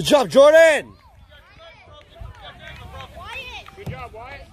Good job, Jordan. Good job, Wyatt.